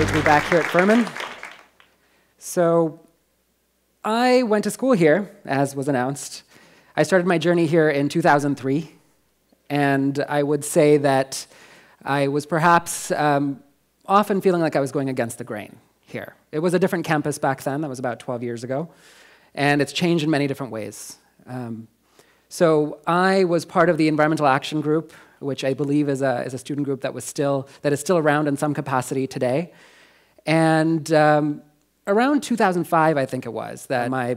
great to be back here at Furman. So, I went to school here, as was announced. I started my journey here in 2003, and I would say that I was perhaps um, often feeling like I was going against the grain here. It was a different campus back then, that was about 12 years ago, and it's changed in many different ways. Um, so I was part of the Environmental Action Group, which I believe is a, is a student group that, was still, that is still around in some capacity today. And um, around 2005, I think it was, that my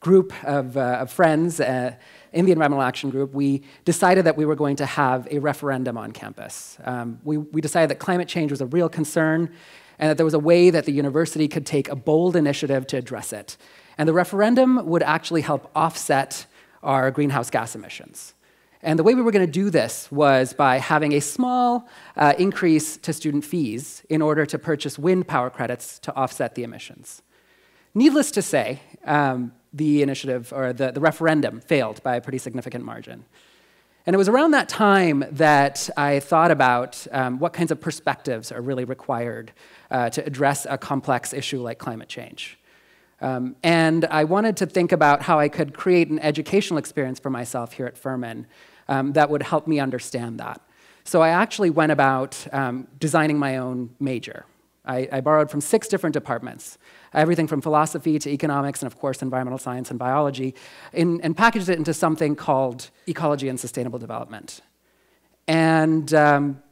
group of, uh, of friends uh, in the Environmental Action Group, we decided that we were going to have a referendum on campus. Um, we, we decided that climate change was a real concern and that there was a way that the university could take a bold initiative to address it. And the referendum would actually help offset our greenhouse gas emissions. And the way we were going to do this was by having a small uh, increase to student fees in order to purchase wind power credits to offset the emissions. Needless to say, um, the initiative or the, the referendum failed by a pretty significant margin. And it was around that time that I thought about um, what kinds of perspectives are really required uh, to address a complex issue like climate change. Um, and I wanted to think about how I could create an educational experience for myself here at Furman um, that would help me understand that. So I actually went about um, designing my own major. I, I, borrowed from six different departments, everything from philosophy to economics and, of course, environmental science and biology, and packaged it into something called ecology and sustainable development. And um,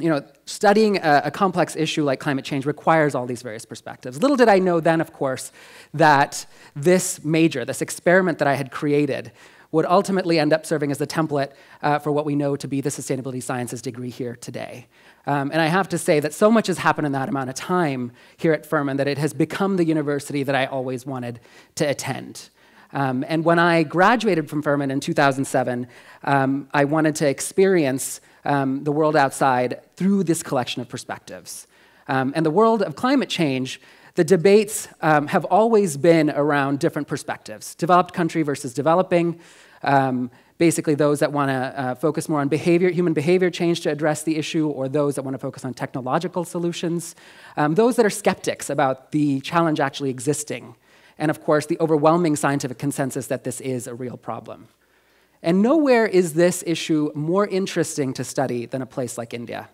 you know, studying a, a, complex issue like climate change requires all these various perspectives. Little did I know then, of course, that this major, this experiment that I had created, would ultimately end up serving as the template uh, for what we know to be the sustainability sciences degree here today. Um, and I have to say that so much has happened in that amount of time here at Furman that it has become the university that I always wanted to attend. Um, and when I graduated from Furman in 2007, um, I wanted to experience um, the world outside through this collection of perspectives. Um, and the world of climate change, the debates um, have always been around different perspectives developed country versus developing. Um, basically, those that want to uh, focus more on behavior, human behavior change to address the issue, or those that want to focus on technological solutions. Um, those that are skeptics about the challenge actually existing. And of course, the overwhelming scientific consensus that this is a real problem. And nowhere is this issue more interesting to study than a place like India,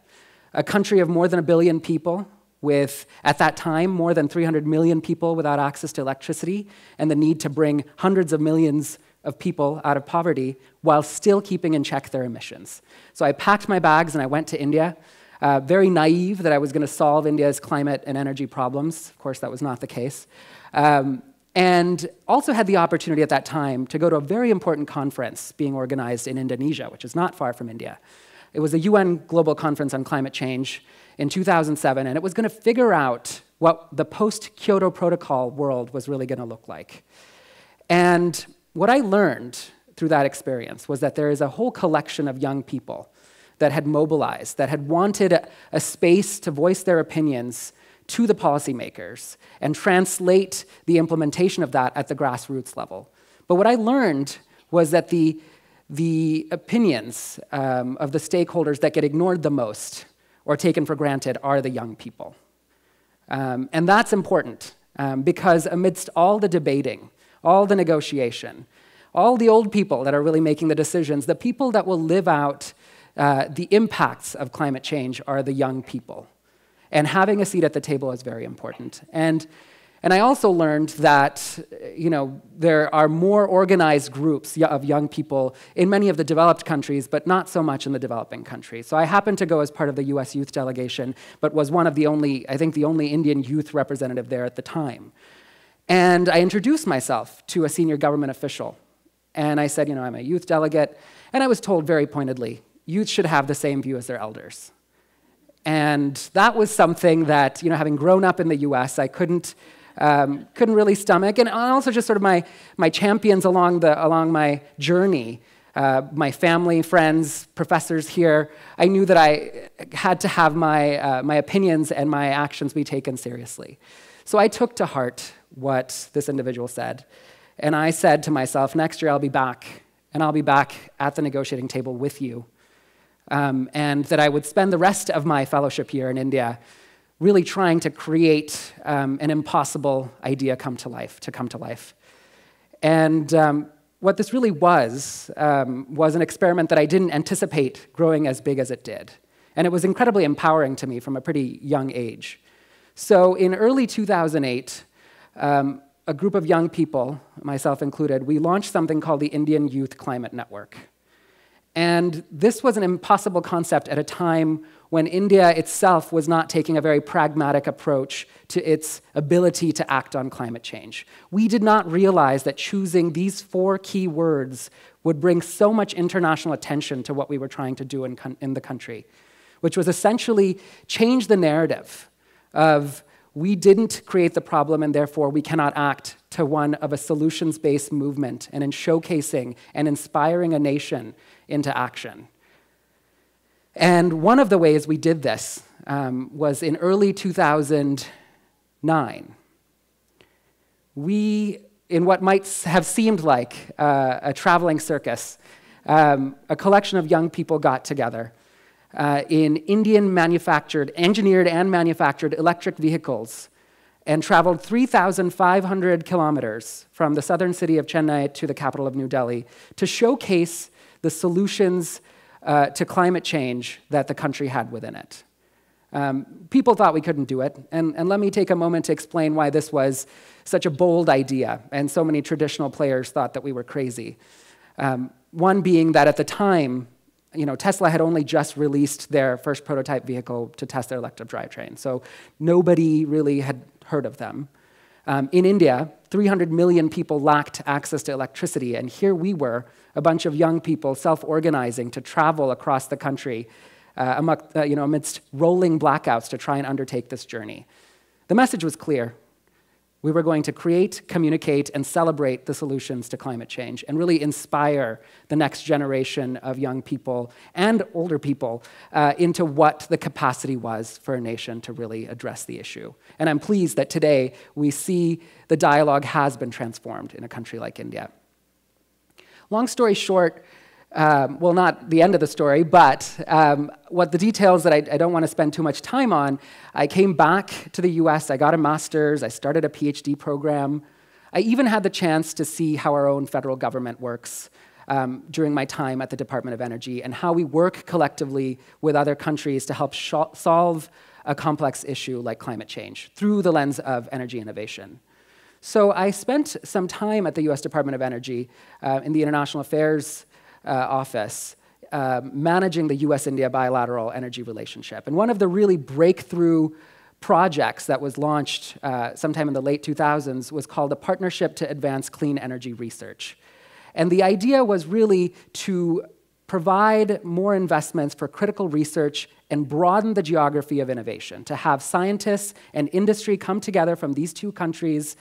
a country of more than a billion people, with, at that time, more than 300 million people without access to electricity, and the need to bring hundreds of millions of people out of poverty while still keeping in check their emissions. So I packed my bags and I went to India. Uh, very naive that I was going to solve India's climate and energy problems. Of course, that was not the case. Um, and also had the opportunity at that time to go to a very important conference being organized in Indonesia, which is not far from India. It was a UN Global Conference on Climate Change in 2007, and it was going to figure out what the post Kyoto Protocol world was really going to look like. And what I learned through that experience was that there is a whole collection of young people that had mobilized, that had wanted a, a space to voice their opinions to the policymakers and translate the implementation of that at the grassroots level. But what I learned was that the, the opinions um, of the stakeholders that get ignored the most or taken for granted are the young people. Um, and that's important um, because amidst all the debating, all the negotiation, all the old people that are really making the decisions, the people that will live out uh, the impacts of climate change are the young people. And having a seat at the table is very important. And, and I also learned that you know, there are more organized groups of young people in many of the developed countries, but not so much in the developing countries. So I happened to go as part of the US youth delegation, but was one of the only, I think, the only Indian youth representative there at the time. And I introduced myself to a senior government official. And I said, you know, I'm a youth delegate. And I was told very pointedly, youth should have the same view as their elders. And that was something that, you know, having grown up in the US, I couldn't, um, couldn't really stomach. And also just sort of my, my champions along, the, along my journey, uh, my family, friends, professors here, I knew that I had to have my, uh, my opinions and my actions be taken seriously. So I took to heart what this individual said. And I said to myself, next year I'll be back, and I'll be back at the negotiating table with you um, and that I would spend the rest of my fellowship year in India really trying to create um, an impossible idea come to life, to come to life. And um, what this really was um, was an experiment that I didn't anticipate growing as big as it did. And it was incredibly empowering to me from a pretty young age. So in early 2008, um, a group of young people, myself included, we launched something called the Indian Youth Climate Network. And this was an impossible concept at a time when India itself was not taking a very pragmatic approach to its ability to act on climate change. We did not realize that choosing these four key words would bring so much international attention to what we were trying to do in, in the country, which was essentially change the narrative of we didn't create the problem and therefore we cannot act to one of a solutions based movement and in showcasing and inspiring a nation into action. And one of the ways we did this um, was in early 2009. We, in what might have seemed like uh, a traveling circus, um, a collection of young people got together uh, in Indian manufactured, engineered and manufactured electric vehicles and traveled 3,500 kilometers from the southern city of Chennai to the capital of New Delhi to showcase the solutions uh, to climate change that the country had within it. Um, people thought we couldn't do it, and, and let me take a moment to explain why this was such a bold idea, and so many traditional players thought that we were crazy. Um, one being that at the time, you know, Tesla had only just released their first prototype vehicle to test their electric drivetrain, so nobody really had heard of them. Um, in India, 300 million people lacked access to electricity, and here we were, a bunch of young people self organizing to travel across the country uh, uh, you know, amidst rolling blackouts to try and undertake this journey. The message was clear we were going to create, communicate, and celebrate the solutions to climate change and really inspire the next generation of young people and older people uh, into what the capacity was for a nation to really address the issue. And I'm pleased that today we see the dialogue has been transformed in a country like India. Long story short, um, well, not the end of the story, but um, what the details that I, I don't want to spend too much time on, I came back to the US, I got a master's, I started a PhD program. I even had the chance to see how our own federal government works um, during my time at the Department of Energy and how we work collectively with other countries to help solve a complex issue like climate change through the lens of energy innovation. So I spent some time at the US Department of Energy uh, in the International Affairs office uh, managing the US India bilateral energy relationship. And one of the really breakthrough projects that was launched uh, sometime in the late 2000s was called the Partnership to Advance Clean Energy Research. And the idea was really to provide more investments for critical research and broaden the geography of innovation, to have scientists and industry come together from these two countries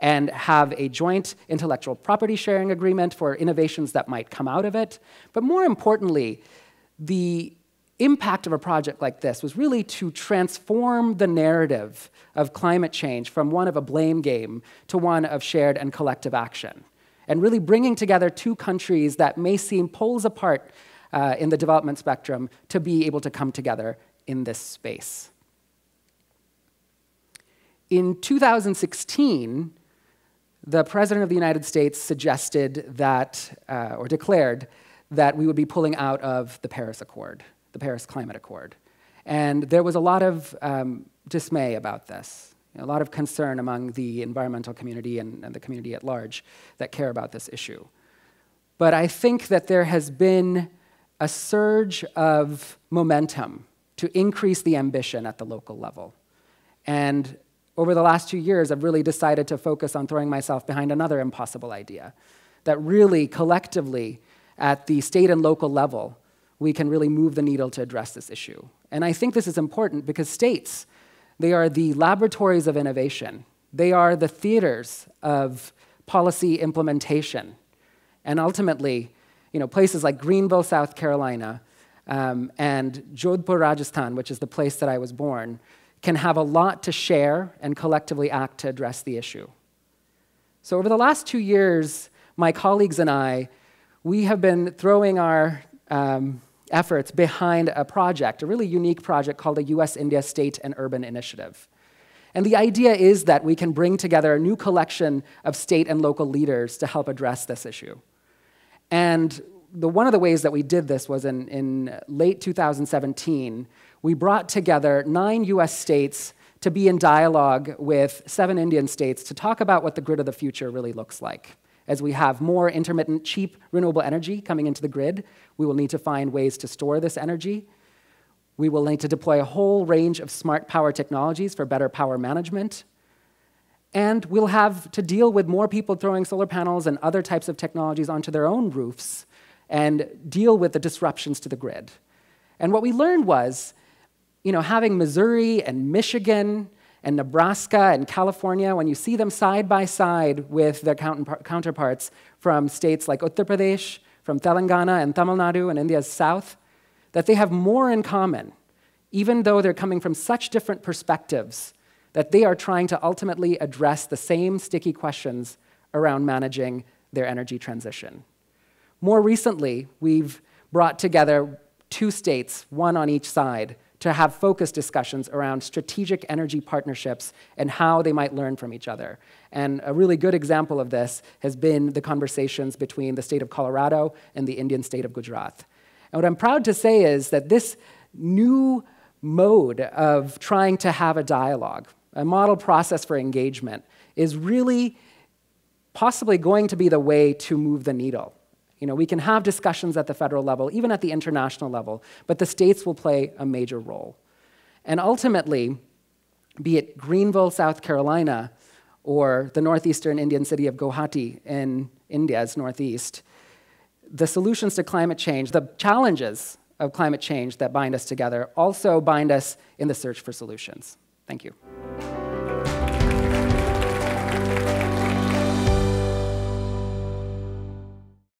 and have a joint intellectual property sharing agreement for innovations that might come out of it. But more importantly, the impact of a project like this was really to transform the narrative of climate change from one of a blame game to one of shared and collective action. And really bringing together two countries that may seem poles apart uh, in the development spectrum to be able to come together in this space. In 2016, the President of the United States suggested that, uh, or declared, that we would be pulling out of the Paris Accord, the Paris Climate Accord. And there was a lot of um, dismay about this, a lot of concern among the environmental community and, and the community at large that care about this issue. But I think that there has been a surge of momentum to increase the ambition at the local level. And over the last two years, I've really decided to focus on throwing myself behind another impossible idea that really, collectively, at the state and local level, we can really move the needle to address this issue. And I think this is important because states, they are the laboratories of innovation, they are the theaters of policy implementation. And ultimately, you know, places like Greenville, South Carolina, um, and Jodhpur, Rajasthan, which is the place that I was born, can have a lot to share and collectively act to address the issue. So, over the last two years, my colleagues and I, we have been throwing our, um, efforts behind a project, a really unique project called the US India State and Urban Initiative. And the idea is that we can bring together a new collection of state and local leaders to help address this issue. And the, one of the ways that we did this was in, in late 2017, we brought together nine US states to be in dialogue with seven Indian states to talk about what the grid of the future really looks like. As we have more intermittent, cheap, renewable energy coming into the grid, we will need to find ways to store this energy. We will need to deploy a whole range of smart power technologies for better power management. And we'll have to deal with more people throwing solar panels and other types of technologies onto their own roofs and deal with the disruptions to the grid. And what we learned was, you know, having Missouri and Michigan and Nebraska and California, when you see them side by side with their counterparts from states like Uttar Pradesh, from Telangana and Tamil Nadu and India's south, that they have more in common, even though they're coming from such different perspectives, that they are trying to ultimately address the same sticky questions around managing their energy transition. More recently, we've brought together two states, one on each side, to have focused discussions around strategic energy partnerships and how they might learn from each other. And a really good example of this has been the conversations between the state of Colorado and the Indian state of Gujarat. And what I'm proud to say is that this new mode of trying to have a dialogue, a model process for engagement, is really possibly going to be the way to move the needle you know, we can have discussions at the federal level, even at the international level, but the states will play a major role. And ultimately, be it Greenville, South Carolina, or the northeastern Indian city of Guwahati in India's northeast, the solutions to climate change, the challenges of climate change that bind us together, also bind us in the search for solutions. Thank you.